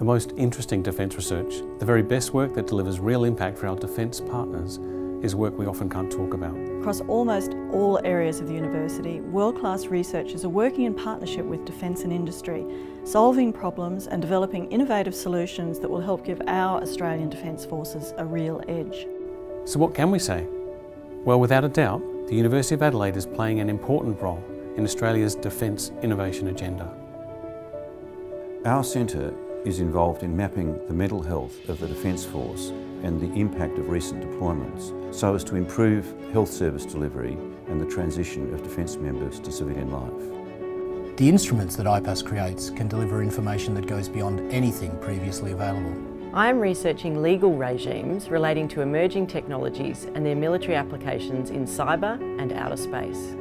The most interesting defence research, the very best work that delivers real impact for our defence partners, is work we often can't talk about. Across almost all areas of the university, world-class researchers are working in partnership with defence and industry, solving problems and developing innovative solutions that will help give our Australian Defence Forces a real edge. So what can we say? Well, without a doubt, the University of Adelaide is playing an important role in Australia's defence innovation agenda. Our centre is involved in mapping the mental health of the Defence Force and the impact of recent deployments so as to improve health service delivery and the transition of Defence members to civilian life. The instruments that IPAS creates can deliver information that goes beyond anything previously available. I am researching legal regimes relating to emerging technologies and their military applications in cyber and outer space.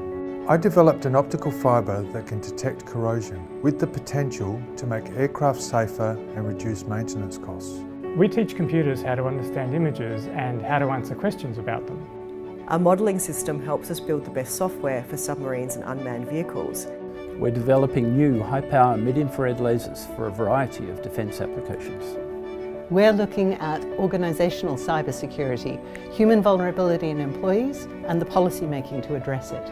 I developed an optical fibre that can detect corrosion with the potential to make aircraft safer and reduce maintenance costs. We teach computers how to understand images and how to answer questions about them. Our modelling system helps us build the best software for submarines and unmanned vehicles. We're developing new high-power mid-infrared lasers for a variety of defence applications. We're looking at organisational cybersecurity, human vulnerability in employees and the policy making to address it.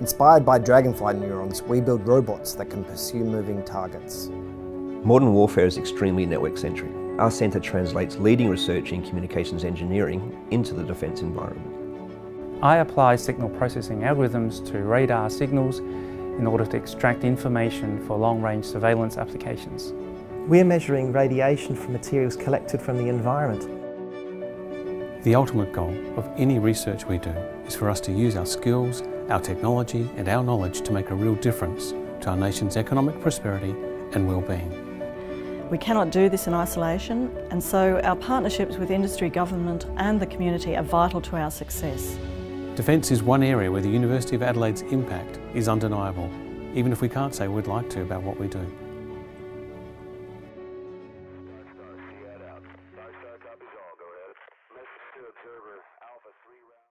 Inspired by dragonfly neurons, we build robots that can pursue moving targets. Modern warfare is extremely network-centric. Our centre translates leading research in communications engineering into the defence environment. I apply signal processing algorithms to radar signals in order to extract information for long-range surveillance applications. We're measuring radiation from materials collected from the environment. The ultimate goal of any research we do is for us to use our skills, our technology and our knowledge to make a real difference to our nation's economic prosperity and well-being. We cannot do this in isolation and so our partnerships with industry, government and the community are vital to our success. Defence is one area where the University of Adelaide's impact is undeniable, even if we can't say we'd like to about what we do.